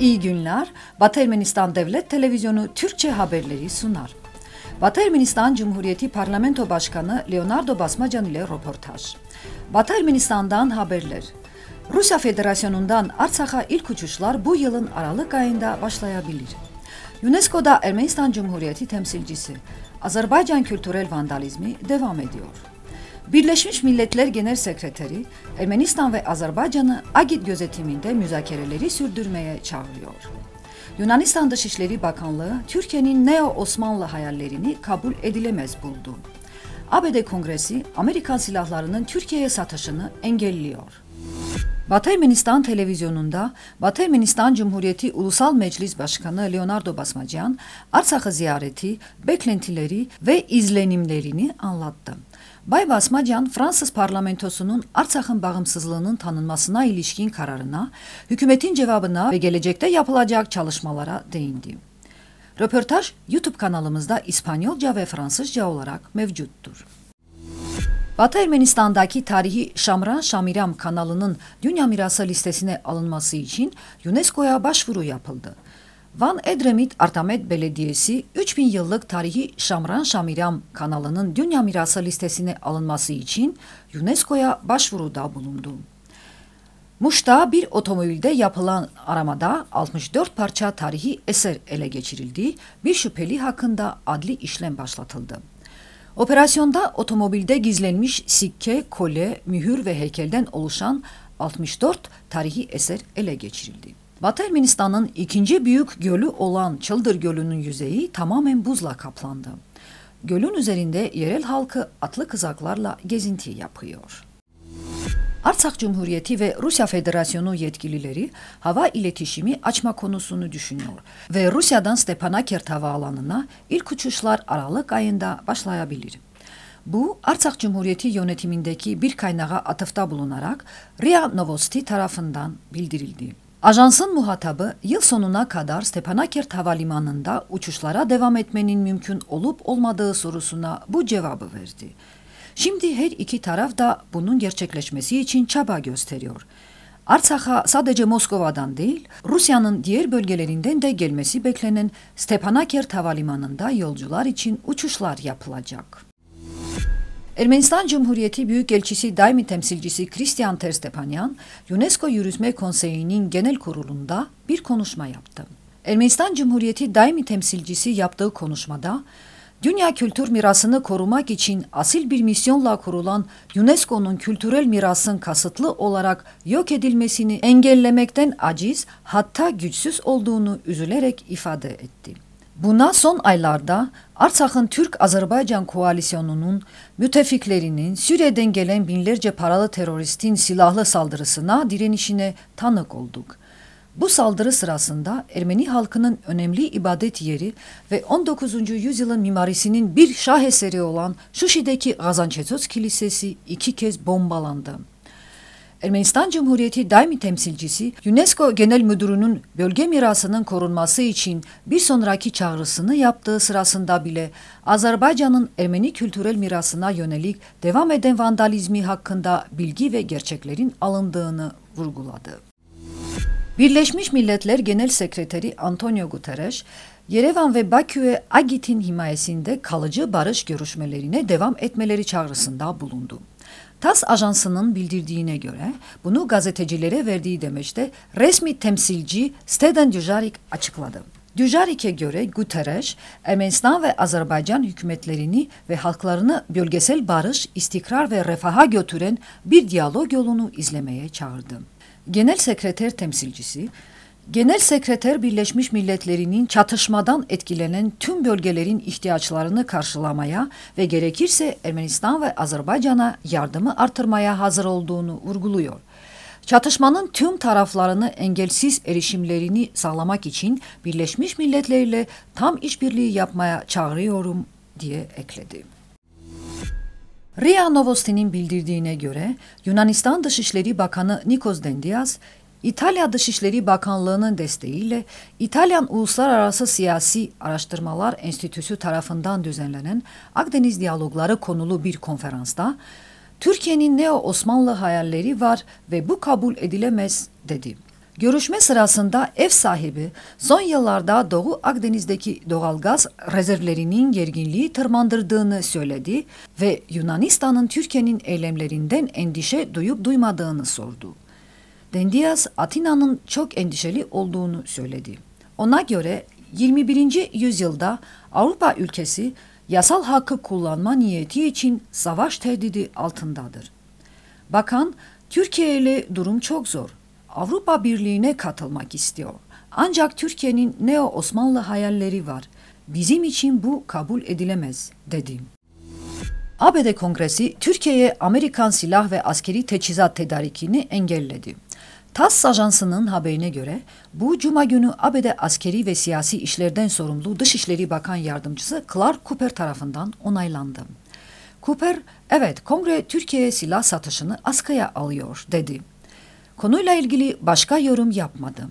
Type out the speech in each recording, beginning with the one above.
İyi günler. Batı Ermenistan Devlet Televizyonu Türkçe haberleri sunar. Batı Ermenistan Cumhuriyeti Parlamento Başkanı Leonardo Basmacan ile röportaj. Batı Ermenistan'dan haberler. Rusya Federasyonu'ndan Artsak'a ilk uçuşlar bu yılın Aralık ayında başlayabilir. UNESCO'da Ermenistan Cumhuriyeti temsilcisi Azerbaycan kültürel vandalizmi devam ediyor. Birleşmiş Milletler Genel Sekreteri Ermenistan ve Azerbaycan'ı Agit gözetiminde müzakereleri sürdürmeye çağırıyor. Yunanistan Dışişleri Bakanlığı Türkiye'nin Neo-Osmanlı hayallerini kabul edilemez buldu. ABD Kongresi Amerikan silahlarının Türkiye'ye satışını engelliyor. Batı Ermenistan televizyonunda Batı Ermenistan Cumhuriyeti Ulusal Meclis Başkanı Leonardo Basmacan, Artsak'ı ziyareti, beklentileri ve izlenimlerini anlattı. Bay Basmacan, Fransız parlamentosunun Artsak'ın bağımsızlığının tanınmasına ilişkin kararına, hükümetin cevabına ve gelecekte yapılacak çalışmalara değindi. Röportaj YouTube kanalımızda İspanyolca ve Fransızca olarak mevcuttur. Batı Ermenistan'daki tarihi Şamran Şamiram kanalının Dünya Mirası listesine alınması için UNESCO'ya başvuru yapıldı. Van Edremit Artamet Belediyesi 3000 yıllık tarihi Şamran Şamiram kanalının Dünya Mirası listesine alınması için UNESCO'ya başvuruda bulundu. Muş'ta bir otomobilde yapılan aramada 64 parça tarihi eser ele geçirildi. Bir şüpheli hakkında adli işlem başlatıldı. Operasyonda otomobilde gizlenmiş sikke, kole, mühür ve heykelden oluşan 64 tarihi eser ele geçirildi. Batı Ermenistan'ın ikinci büyük gölü olan Çıldır Gölü'nün yüzeyi tamamen buzla kaplandı. Gölün üzerinde yerel halkı atlı kızaklarla gezinti yapıyor. Artsak Cumhuriyeti ve Rusya Federasyonu yetkilileri hava iletişimi açma konusunu düşünüyor ve Rusya'dan Stepanakert havaalanına ilk uçuşlar Aralık ayında başlayabilir. Bu Artsak Cumhuriyeti yönetimindeki bir kaynağa atıfta bulunarak RIA Novosti tarafından bildirildi. Ajansın muhatabı yıl sonuna kadar Stepanakert Havalimanı'nda uçuşlara devam etmenin mümkün olup olmadığı sorusuna bu cevabı verdi. Şimdi her iki taraf da bunun gerçekleşmesi için çaba gösteriyor. Artsak'a sadece Moskova'dan değil, Rusya'nın diğer bölgelerinden de gelmesi beklenen Stepanakert Havalimanı'nda yolcular için uçuşlar yapılacak. Ermenistan Cumhuriyeti Büyükelçisi daimi temsilcisi Christian Terstepanyan, UNESCO Yürütme Konseyi'nin genel kurulunda bir konuşma yaptı. Ermenistan Cumhuriyeti daimi temsilcisi yaptığı konuşmada, Dünya kültür mirasını korumak için asil bir misyonla kurulan UNESCO'nun kültürel mirasın kasıtlı olarak yok edilmesini engellemekten aciz hatta güçsüz olduğunu üzülerek ifade etti. Buna son aylarda Artsak'ın Türk-Azerbaycan koalisyonunun müttefiklerinin Suriye'den gelen binlerce paralı teröristin silahlı saldırısına direnişine tanık olduk. Bu saldırı sırasında Ermeni halkının önemli ibadet yeri ve 19. yüzyılın mimarisinin bir şaheseri olan Şuşi'deki Gazançetos Kilisesi iki kez bombalandı. Ermenistan Cumhuriyeti daimi temsilcisi UNESCO Genel Müdürü'nün bölge mirasının korunması için bir sonraki çağrısını yaptığı sırasında bile Azerbaycan'ın Ermeni kültürel mirasına yönelik devam eden vandalizmi hakkında bilgi ve gerçeklerin alındığını vurguladı. Birleşmiş Milletler Genel Sekreteri Antonio Guterres, Yerevan ve Bakü'ye Agit'in himayesinde kalıcı barış görüşmelerine devam etmeleri çağrısında bulundu. TAS ajansının bildirdiğine göre bunu gazetecilere verdiği demeçte resmi temsilci Steden Dujarik açıkladı. Dujarik'e göre Guterres, Ermenistan ve Azerbaycan hükümetlerini ve halklarını bölgesel barış, istikrar ve refaha götüren bir diyalog yolunu izlemeye çağırdı. Genel Sekreter temsilcisi, Genel Sekreter Birleşmiş Milletler'in çatışmadan etkilenen tüm bölgelerin ihtiyaçlarını karşılamaya ve gerekirse Ermenistan ve Azerbaycan'a yardımı artırmaya hazır olduğunu vurguluyor. Çatışmanın tüm taraflarını engelsiz erişimlerini sağlamak için Birleşmiş Milletler ile tam işbirliği yapmaya çağırıyorum diye ekledi. RIA Novosti'nin bildirdiğine göre Yunanistan Dışişleri Bakanı Nikos Dendias, İtalya Dışişleri Bakanlığı'nın desteğiyle İtalyan Uluslararası Siyasi Araştırmalar Enstitüsü tarafından düzenlenen Akdeniz Diyalogları konulu bir konferansta Türkiye'nin neo Osmanlı hayalleri var ve bu kabul edilemez dedi. Görüşme sırasında ev sahibi son yıllarda Doğu Akdeniz'deki doğalgaz rezervlerinin gerginliği tırmandırdığını söyledi ve Yunanistan'ın Türkiye'nin eylemlerinden endişe duyup duymadığını sordu. Dendias, Atina'nın çok endişeli olduğunu söyledi. Ona göre 21. yüzyılda Avrupa ülkesi yasal hakkı kullanma niyeti için savaş tehdidi altındadır. Bakan, Türkiye ile durum çok zor. Avrupa Birliği'ne katılmak istiyor. Ancak Türkiye'nin neo-Osmanlı hayalleri var. Bizim için bu kabul edilemez, dedi. ABD Kongresi Türkiye'ye Amerikan silah ve askeri teçhizat tedarikini engelledi. TASS ajansının haberine göre bu cuma günü ABD askeri ve siyasi işlerden sorumlu Dışişleri Bakan Yardımcısı Clark Cooper tarafından onaylandı. Cooper, evet kongre Türkiye'ye silah satışını askıya alıyor dedi. Konuyla ilgili başka yorum yapmadı.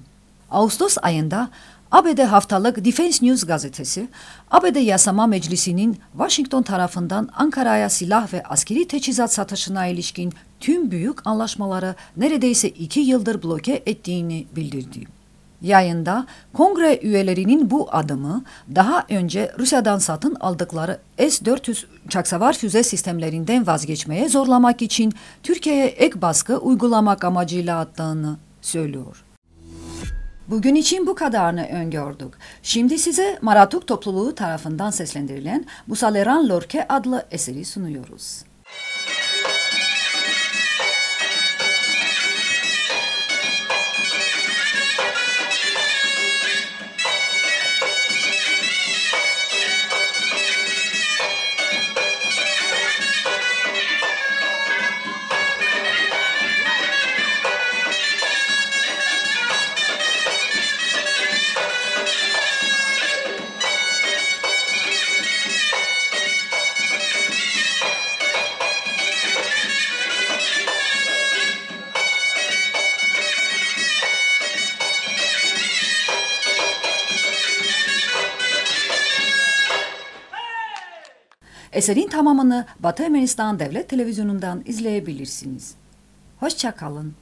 Ağustos ayında ABD haftalık Defense News gazetesi, ABD Yasama Meclisi'nin Washington tarafından Ankara'ya silah ve askeri teçhizat satışına ilişkin tüm büyük anlaşmaları neredeyse iki yıldır bloke ettiğini bildirdi. Yayında kongre üyelerinin bu adımı daha önce Rusya'dan satın aldıkları S-400 uçaksavar füze sistemlerinden vazgeçmeye zorlamak için Türkiye'ye ek baskı uygulamak amacıyla attığını söylüyor. Bugün için bu kadarını öngördük. Şimdi size Maratuk topluluğu tarafından seslendirilen Busaleran Lorke adlı eseri sunuyoruz. Eserin tamamını Batı Ermenistan Devlet Televizyonu'ndan izleyebilirsiniz. Hoşçakalın.